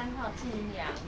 三号禁言。